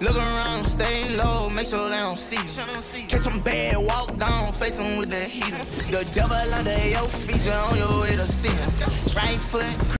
Look around, stay low, make sure they don't see you. Catch them bad, walk down, face them with the heater. The devil under your feet, you're on your way to see him. Right foot.